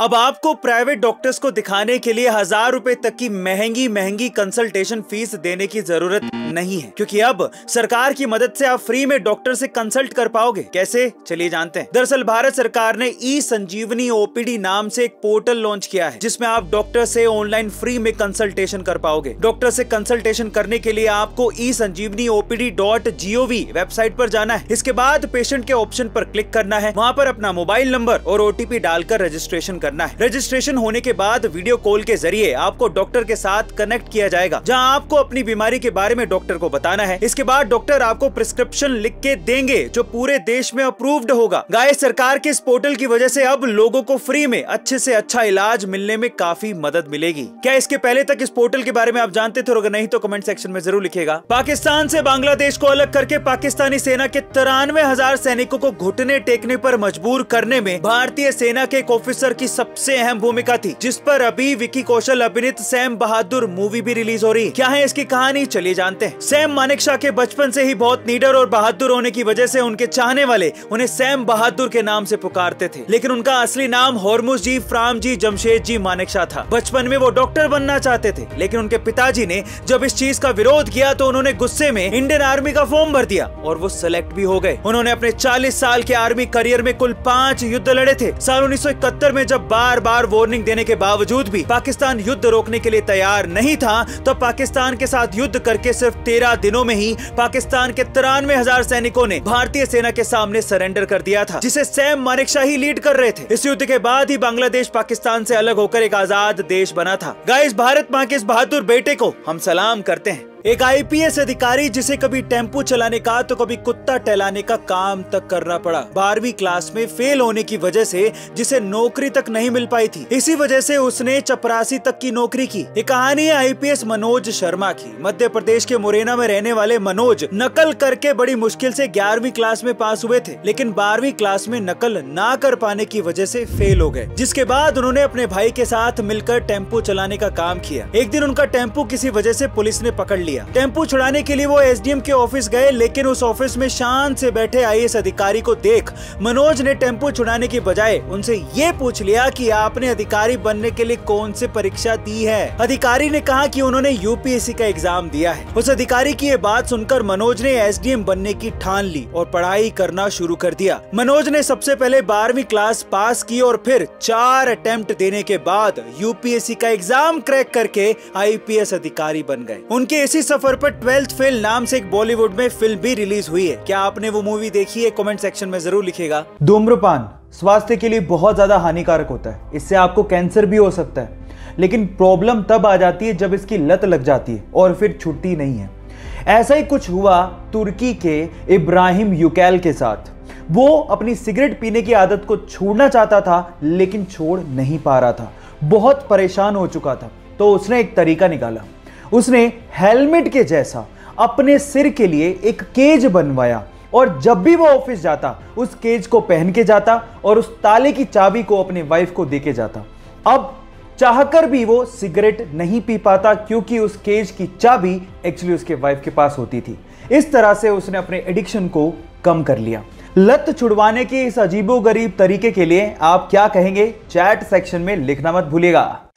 अब आपको private doctors को दिखाने के लिए हज़ार रुपए तक की महँगी महँगी कंसल्टेशन फ़ीस देने की ज़रूरत नहीं है। क्योंकि अब सरकार की मदद से आप फ्री में डॉक्टर से कंसल्ट कर पाओगे। कैसे? चलिए जानते हैं। दरअसल भारत सरकार ने ई संजीवनी ओपीडी नाम से एक पोर्टल लॉन्च किया है, जिसमें आप डॉक्टर से ऑनलाइन फ्री में कंसल्टेशन कर पाओगे। डॉक्टर से कंसल्टेशन करने के लिए आपको e Sanjeevani OPD dot G O V website पर जाना है। इसके बाद पेशेंट के ऑप्शन पर क्लिक करना है। वहाँ पर अपना मोबाइल नंबर और ओटीपी डालकर रजिस्ट्रेशन कर करना है। रजिस्ट्रेशन होने के बाद वीडियो कॉल के ज़रिए आपको डॉक्टर के साथ कनेक्ट किया जाएगा, जहाँ आपको अपनी बीमारी के बारे में डॉक्टर को बताना है। इसके बाद डॉक्टर आपको प्रिस्क्रिप्शन लिख के देंगे, जो पूरे देश में अप्रूव्ड होगा। गाय सरकार के इस पोर्टल की वजह से अब लोगों को फ्री में अच्छे से अच्छा इलाज मिलने में काफ़ी मदद मिलेगी। क्या इसके पहले तक इस पोर्टल के बारे में आप जानते थे? अगर नहीं तो कमेंट सेक्शन में ज़रूर लिखेगा पाकिस्तान से बांग्लादेश को अलग करके पाकिस्तानी सेना के तिरानवे हज़ार सैनिकों को घुटने टेकने पर मजबूर करने में भारतीय सेना के एक ऑफिसर की सबसे अहम भूमिका थी, जिस पर अभी विकी कौशल, अभिनीत सैम बहादुर मूवी भी रिलीज़ हो रही। क्या है इसकी कहानी? चलिए जानते हैं। सैम मानिक शाह के बचपन से ही बहुत नीडर और बहादुर होने की वजह से उनके चाहने वाले उन्हें सैम बहादुर के नाम से पुकारते थे। लेकिन उनका असली नाम Hormuz ji, from ji, Jamshed ji Manekshaw था। बचपन में वो डॉक्टर बनना चाहते थे, लेकिन उनके पिताजी ने जब इस चीज़ का विरोध किया तो उन्होंने गुस्से में इंडियन आर्मी का फॉर्म भर दिया और वो सिलेक्ट भी हो गए। उन्होंने अपने 40 साल के आर्मी करियर में कुल पाँच युद्ध लड़े थे। साल उन्नीस सौ इकहत्तर में जब बार बार वार्निंग देने के बावजूद भी पाकिस्तान युद्ध रोकने के लिए तैयार नहीं था तो पाकिस्तान के साथ युद्ध करके सिर्फ़ तेरह दिनों में ही पाकिस्तान के तिरानवे हज़ार सैनिकों ने भारतीय सेना के सामने सरेंडर कर दिया था, जिसे सैम मानिक शाही लीड कर रहे थे। इस युद्ध के बाद ही बांग्लादेश पाकिस्तान से अलग होकर एक आज़ाद देश बना था। गाइस, भारत माँ के इस बहादुर बेटे को हम सलाम करते हैं। एक आईपीएस अधिकारी जिसे कभी टेंपो चलाने का तो कभी कुत्ता टहलाने का काम तक करना पड़ा। बारहवीं क्लास में फेल होने की वजह से जिसे नौकरी तक नहीं मिल पाई थी। इसी वजह से उसने चपरासी तक की नौकरी की। ये कहानी है आईपीएस मनोज शर्मा की। मध्य प्रदेश के मुरैना में रहने वाले मनोज नकल करके बड़ी मुश्किल से ग्यारहवीं क्लास में पास हुए थे, लेकिन बारहवीं क्लास में नकल ना कर पाने की वजह से फेल हो गए, जिसके बाद उन्होंने अपने भाई के साथ मिलकर टेंपो चलाने का काम किया। एक दिन उनका टेंपो किसी वजह से पुलिस ने पकड़ लिया। लिया। टेंपो छुड़ाने के लिए वो एसडीएम के ऑफ़िस गए, लेकिन उस ऑफ़िस में शांत से बैठे आईएएस अधिकारी को देख मनोज ने टेंपो छुड़ाने की बजाय उनसे ये पूछ लिया कि आपने अधिकारी बनने के लिए कौन से परीक्षा दी है। अधिकारी ने कहा कि उन्होंने यूपीएससी का एग्ज़ाम दिया है। उस अधिकारी की ये बात सुनकर मनोज ने एसडीएम बनने की ठान ली और पढ़ाई करना शुरू कर दिया। मनोज ने सबसे पहले बारहवीं क्लास पास की और फिर चार अटेम्प्ट देने के बाद यूपीएससी का एग्ज़ाम क्रैक करके आईपीएस अधिकारी बन गए। उनके इसी इसी सफ़र पर ट्वेल्थ फेल नाम से एक बॉलीवुड में फ़िल्म भी रिलीज़ हुई है। क्या आपने वो मूवी देखी है? कमेंट सेक्शन में ज़रूर लिखेगा। धूम्रपान, स्वास्थ्य के लिए बहुत ज़्यादा हानिकारक होता है। इससे आपको कैंसर भी हो सकता है। लेकिन प्रॉब्लम तब आ जाती है जब इसकी लत लग जाती है और फिर छुट्टी नहीं है। ऐसा ही कुछ हुआ तुर्की के इब्राहिम यूकैल के साथ। वो अपनी सिगरेट पीने की आदत को छोड़ना चाहता था, लेकिन छोड़ नहीं पा रहा था। बहुत परेशान हो चुका था। तो उसने एक तरीका निकाला। उसने हेलमेट के जैसा अपने सिर के लिए एक केज बनवाया और जब भी वो ऑफ़िस जाता, उस केज को पहन के जाता और उस ताले की चाबी को अपने वाइफ को देके जाता। अब चाहकर भी वो सिगरेट नहीं पी पाता क्योंकि उस केज की चाबी एक्चुअली उसके वाइफ के पास होती थी। इस तरह से उसने अपने एडिक्शन को कम कर लिया। लत छुड़वाने के इस अजीबो गरीब तरीके के लिए आप क्या कहेंगे? चैट सेक्शन में लिखना मत भूलिएगा।